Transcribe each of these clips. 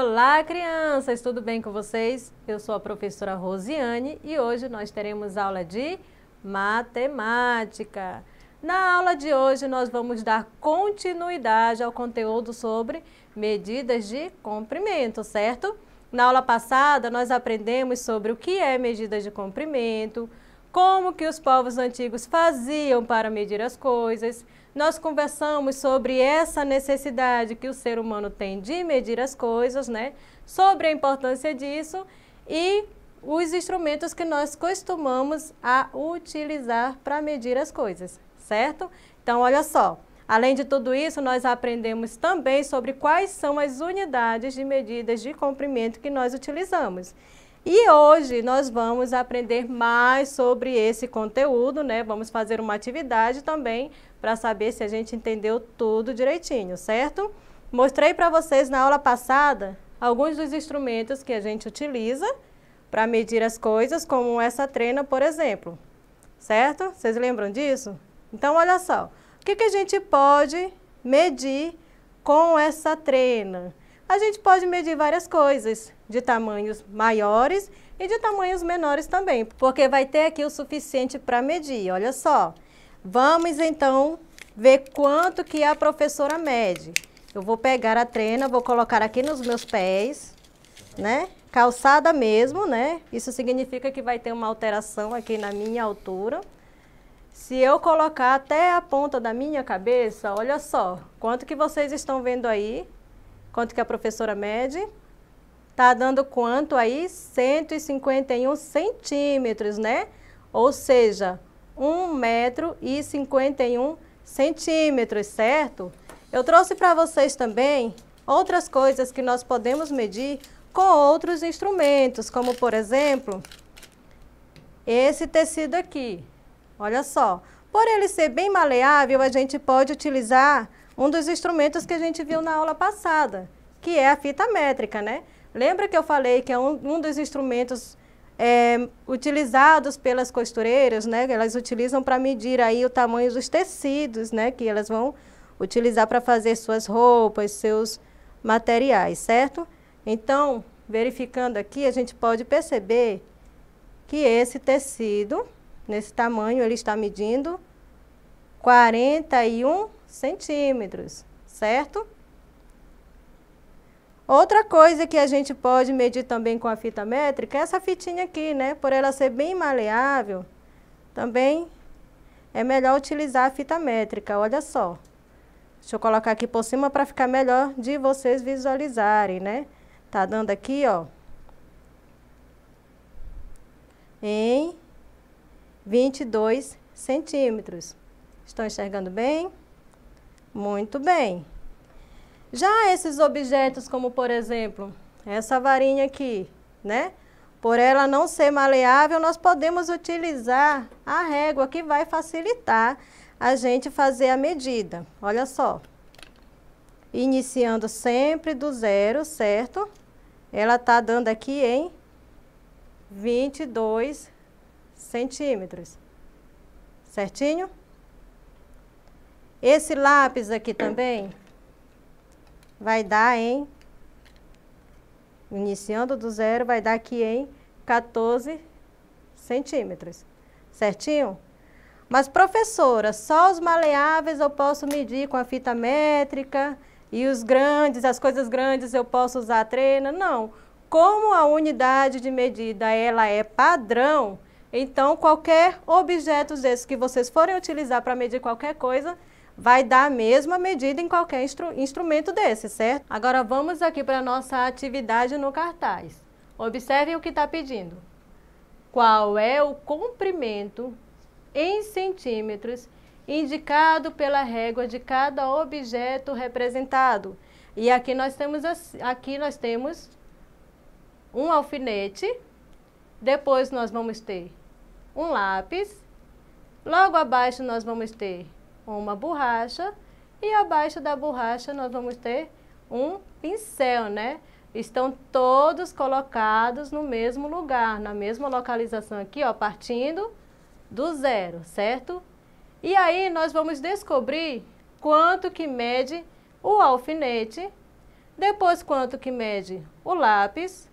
Olá, crianças! Tudo bem com vocês? Eu sou a professora Rosiane e hoje nós teremos aula de matemática. Na aula de hoje nós vamos dar continuidade ao conteúdo sobre medidas de comprimento, certo? Na aula passada nós aprendemos sobre o que é medida de comprimento, como que os povos antigos faziam para medir as coisas, nós conversamos sobre essa necessidade que o ser humano tem de medir as coisas, né? Sobre a importância disso e os instrumentos que nós costumamos a utilizar para medir as coisas, certo? Então, olha só, além de tudo isso, nós aprendemos também sobre quais são as unidades de medidas de comprimento que nós utilizamos. E hoje nós vamos aprender mais sobre esse conteúdo, né? Vamos fazer uma atividade também para saber se a gente entendeu tudo direitinho, certo? Mostrei para vocês na aula passada alguns dos instrumentos que a gente utiliza para medir as coisas, como essa trena, por exemplo, certo? Vocês lembram disso? Então, olha só, o que, que a gente pode medir com essa trena? A gente pode medir várias coisas, de tamanhos maiores e de tamanhos menores também, porque vai ter aqui o suficiente para medir, olha só. Vamos então ver quanto que a professora mede. Eu vou pegar a trena, vou colocar aqui nos meus pés, né? Calçada mesmo, né? Isso significa que vai ter uma alteração aqui na minha altura. Se eu colocar até a ponta da minha cabeça, olha só, quanto que vocês estão vendo aí, Quanto que a professora mede? Tá dando quanto aí? 151 centímetros, né? Ou seja, 1 metro e 51 centímetros, certo? Eu trouxe para vocês também outras coisas que nós podemos medir com outros instrumentos, como por exemplo, esse tecido aqui. Olha só, por ele ser bem maleável, a gente pode utilizar um dos instrumentos que a gente viu na aula passada, que é a fita métrica, né? Lembra que eu falei que é um, um dos instrumentos é, utilizados pelas costureiras, né? Elas utilizam para medir aí o tamanho dos tecidos, né? Que elas vão utilizar para fazer suas roupas, seus materiais, certo? Então, verificando aqui, a gente pode perceber que esse tecido, nesse tamanho, ele está medindo 41 centímetros, certo? Outra coisa que a gente pode medir também com a fita métrica é essa fitinha aqui, né? Por ela ser bem maleável, também é melhor utilizar a fita métrica, olha só. Deixa eu colocar aqui por cima para ficar melhor de vocês visualizarem, né? Tá dando aqui, ó. Em 22 centímetros. Estão enxergando bem? Muito bem. Já esses objetos, como por exemplo, essa varinha aqui, né? Por ela não ser maleável, nós podemos utilizar a régua que vai facilitar a gente fazer a medida. Olha só. Iniciando sempre do zero, certo? Ela está dando aqui em 22 centímetros. Certinho? Esse lápis aqui também vai dar em, iniciando do zero, vai dar aqui em 14 centímetros, certinho? Mas, professora, só os maleáveis eu posso medir com a fita métrica e os grandes, as coisas grandes eu posso usar a trena? Não. Como a unidade de medida ela é padrão, então qualquer objeto desses que vocês forem utilizar para medir qualquer coisa, vai dar a mesma medida em qualquer instru instrumento desse, certo? Agora vamos aqui para a nossa atividade no cartaz. Observem o que está pedindo. Qual é o comprimento em centímetros indicado pela régua de cada objeto representado? E aqui nós temos, aqui nós temos um alfinete, depois nós vamos ter um lápis, logo abaixo nós vamos ter uma borracha e abaixo da borracha nós vamos ter um pincel, né? Estão todos colocados no mesmo lugar, na mesma localização aqui, ó, partindo do zero, certo? E aí nós vamos descobrir quanto que mede o alfinete Depois, quanto que mede o lápis,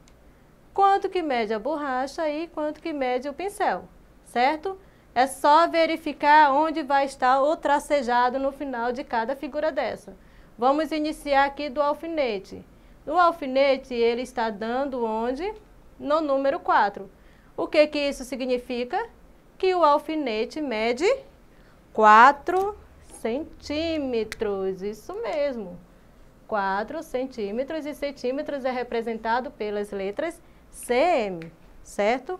quanto que mede a borracha e quanto que mede o pincel, certo? É só verificar onde vai estar o tracejado no final de cada figura dessa. Vamos iniciar aqui do alfinete. No alfinete, ele está dando onde? No número 4. O que que isso significa? Que o alfinete mede 4 centímetros. Isso mesmo. 4 centímetros e centímetros é representado pelas letras CM, certo?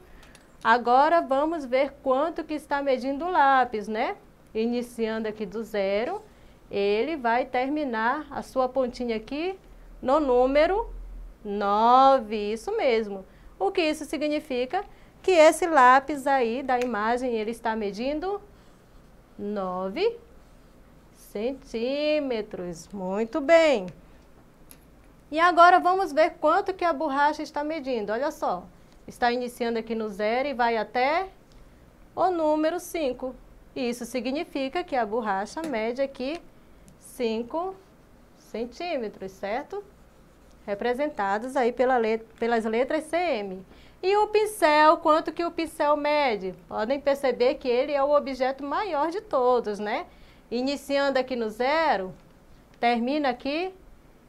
Agora vamos ver quanto que está medindo o lápis, né? Iniciando aqui do zero, ele vai terminar a sua pontinha aqui no número 9, isso mesmo. O que isso significa? Que esse lápis aí da imagem, ele está medindo 9 centímetros. Muito bem. E agora vamos ver quanto que a borracha está medindo. Olha só, está iniciando aqui no zero e vai até o número 5. Isso significa que a borracha mede aqui 5 centímetros, certo? Representados aí pela pelas letras CM. E o pincel, quanto que o pincel mede? Podem perceber que ele é o objeto maior de todos, né? Iniciando aqui no zero, termina aqui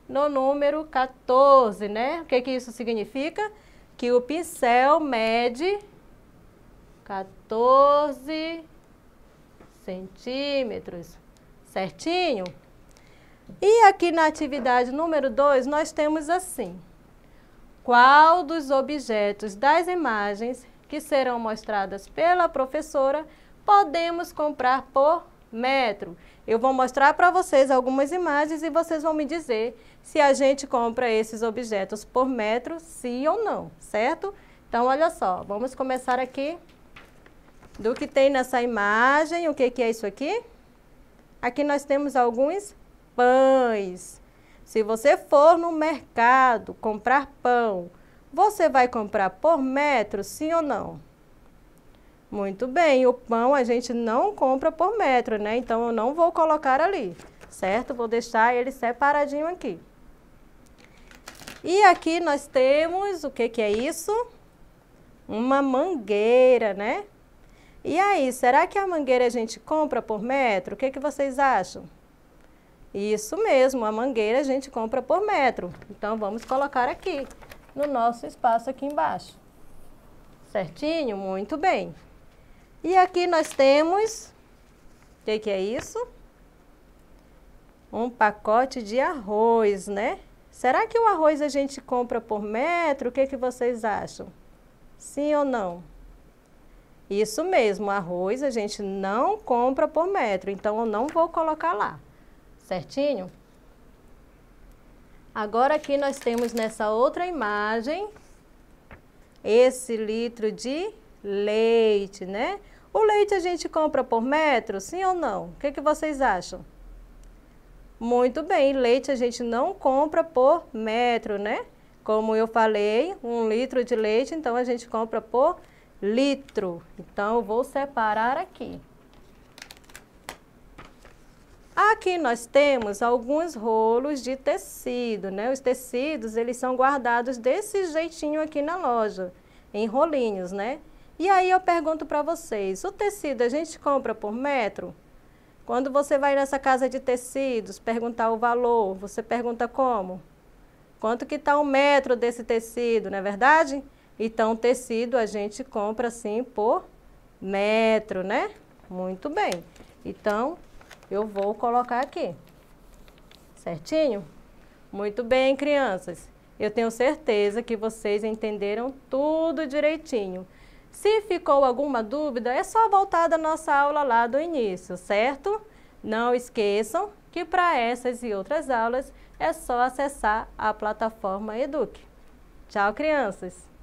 no número 14, né? O que, que isso significa? Que o pincel mede 14 centímetros, certinho? E aqui na atividade número 2, nós temos assim. Qual dos objetos das imagens que serão mostradas pela professora podemos comprar por metro. Eu vou mostrar para vocês algumas imagens e vocês vão me dizer se a gente compra esses objetos por metro, sim ou não, certo? Então, olha só, vamos começar aqui do que tem nessa imagem. O que, que é isso aqui? Aqui nós temos alguns pães. Se você for no mercado comprar pão, você vai comprar por metro, sim ou não? Muito bem, o pão a gente não compra por metro, né? Então eu não vou colocar ali, certo? Vou deixar ele separadinho aqui. E aqui nós temos, o que que é isso? Uma mangueira, né? E aí, será que a mangueira a gente compra por metro? O que que vocês acham? Isso mesmo, a mangueira a gente compra por metro. Então vamos colocar aqui no nosso espaço aqui embaixo. Certinho? Muito bem. E aqui nós temos, o que, que é isso? Um pacote de arroz, né? Será que o arroz a gente compra por metro? O que, que vocês acham? Sim ou não? Isso mesmo, arroz a gente não compra por metro, então eu não vou colocar lá, certinho? Agora aqui nós temos nessa outra imagem esse litro de leite, né? O leite a gente compra por metro, sim ou não? O que, que vocês acham? Muito bem, leite a gente não compra por metro, né? Como eu falei, um litro de leite, então a gente compra por litro. Então, eu vou separar aqui. Aqui nós temos alguns rolos de tecido, né? Os tecidos, eles são guardados desse jeitinho aqui na loja, em rolinhos, né? E aí eu pergunto para vocês, o tecido a gente compra por metro? Quando você vai nessa casa de tecidos perguntar o valor, você pergunta como? Quanto que está um metro desse tecido, não é verdade? Então, o tecido a gente compra assim por metro, né? Muito bem. Então, eu vou colocar aqui. Certinho? Muito bem, crianças. Eu tenho certeza que vocês entenderam tudo direitinho. Se ficou alguma dúvida, é só voltar da nossa aula lá do início, certo? Não esqueçam que para essas e outras aulas é só acessar a plataforma Eduque. Tchau, crianças!